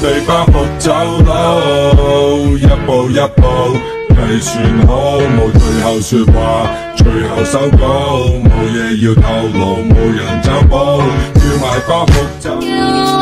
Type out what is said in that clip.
准备包袱走路一步一步计算好冇最后说话最后收稿冇嘢要透露冇人走宝要埋包袱走